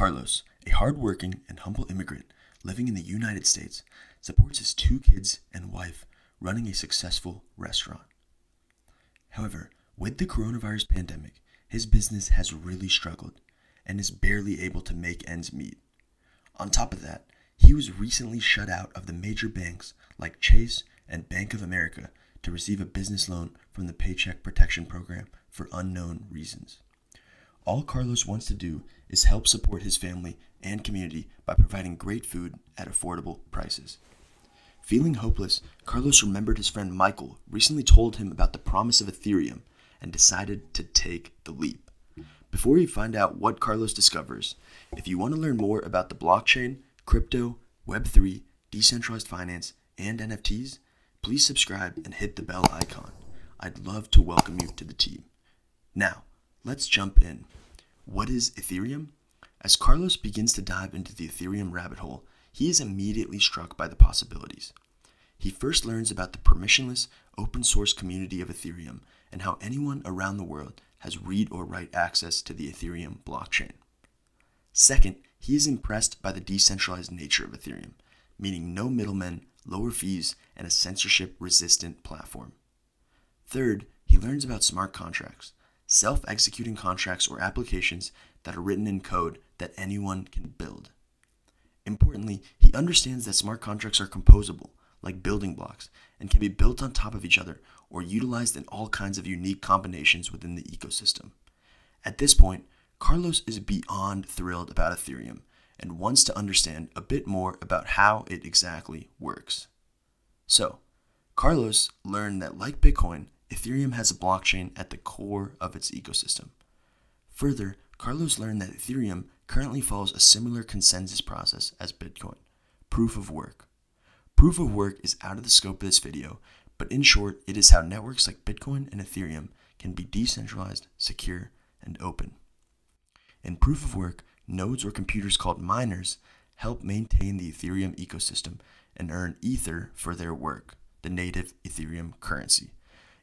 Carlos, a hardworking and humble immigrant living in the United States, supports his two kids and wife running a successful restaurant. However, with the coronavirus pandemic, his business has really struggled and is barely able to make ends meet. On top of that, he was recently shut out of the major banks like Chase and Bank of America to receive a business loan from the Paycheck Protection Program for unknown reasons. All Carlos wants to do is help support his family and community by providing great food at affordable prices. Feeling hopeless, Carlos remembered his friend Michael recently told him about the promise of Ethereum and decided to take the leap. Before you find out what Carlos discovers, if you want to learn more about the blockchain, crypto, Web3, decentralized finance, and NFTs, please subscribe and hit the bell icon. I'd love to welcome you to the team. Now, let's jump in. What is Ethereum? As Carlos begins to dive into the Ethereum rabbit hole, he is immediately struck by the possibilities. He first learns about the permissionless, open source community of Ethereum and how anyone around the world has read or write access to the Ethereum blockchain. Second, he is impressed by the decentralized nature of Ethereum, meaning no middlemen, lower fees, and a censorship resistant platform. Third, he learns about smart contracts, self executing contracts or applications that are written in code that anyone can build. Importantly, he understands that smart contracts are composable, like building blocks, and can be built on top of each other or utilized in all kinds of unique combinations within the ecosystem. At this point, Carlos is beyond thrilled about Ethereum and wants to understand a bit more about how it exactly works. So, Carlos learned that, like Bitcoin, Ethereum has a blockchain at the core of its ecosystem. Further, Carlos learned that Ethereum currently follows a similar consensus process as Bitcoin proof of work. Proof of work is out of the scope of this video, but in short, it is how networks like Bitcoin and Ethereum can be decentralized, secure, and open. In proof of work, nodes or computers called miners help maintain the Ethereum ecosystem and earn Ether for their work, the native Ethereum currency.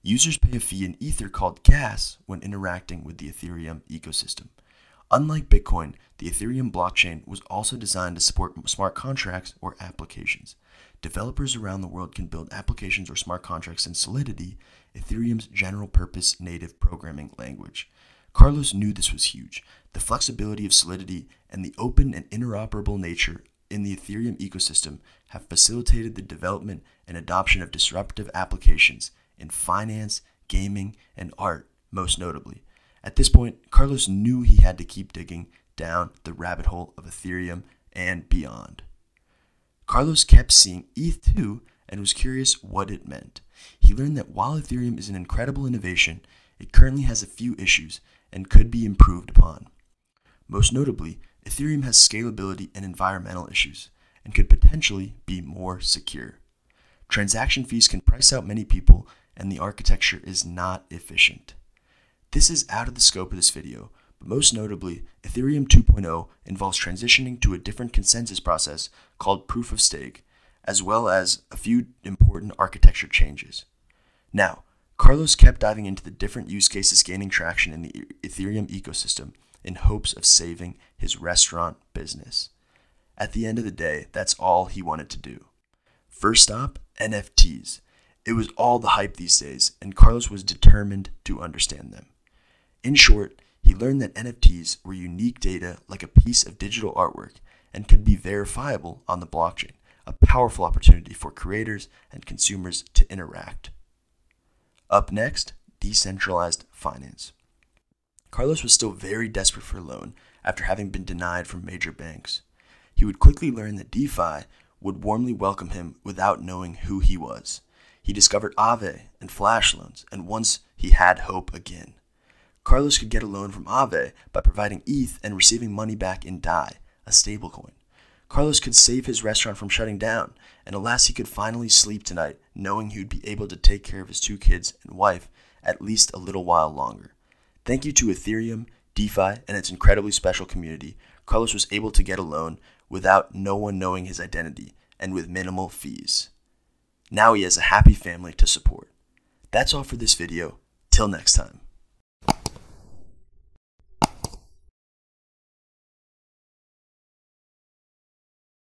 Users pay a fee in Ether called gas when interacting with the Ethereum ecosystem. Unlike Bitcoin, the Ethereum blockchain was also designed to support smart contracts or applications. Developers around the world can build applications or smart contracts in Solidity, Ethereum's general purpose native programming language. Carlos knew this was huge. The flexibility of Solidity and the open and interoperable nature in the Ethereum ecosystem have facilitated the development and adoption of disruptive applications in finance, gaming, and art, most notably. At this point, Carlos knew he had to keep digging down the rabbit hole of Ethereum and beyond. Carlos kept seeing ETH2 and was curious what it meant. He learned that while Ethereum is an incredible innovation, it currently has a few issues and could be improved upon. Most notably, Ethereum has scalability and environmental issues and could potentially be more secure. Transaction fees can price out many people, and the architecture is not efficient. This is out of the scope of this video, but most notably, Ethereum 2.0 involves transitioning to a different consensus process called proof of stake, as well as a few important architecture changes. Now, Carlos kept diving into the different use cases gaining traction in the Ethereum ecosystem in hopes of saving his restaurant business. At the end of the day, that's all he wanted to do. First stop, NFTs. It was all the hype these days, and Carlos was determined to understand them. In short, he learned that NFTs were unique data like a piece of digital artwork and could be verifiable on the blockchain, a powerful opportunity for creators and consumers to interact. Up next, decentralized finance. Carlos was still very desperate for a loan after having been denied from major banks. He would quickly learn that DeFi would warmly welcome him without knowing who he was. He discovered Aave and Flash loans, and once he had hope again. Carlos could get a loan from Aave by providing ETH and receiving money back in DAI, a stablecoin. Carlos could save his restaurant from shutting down, and alas, he could finally sleep tonight, knowing he would be able to take care of his two kids and wife at least a little while longer. Thank you to Ethereum, DeFi, and its incredibly special community, Carlos was able to get a loan without no one knowing his identity and with minimal fees. Now he has a happy family to support. That's all for this video. Till next time.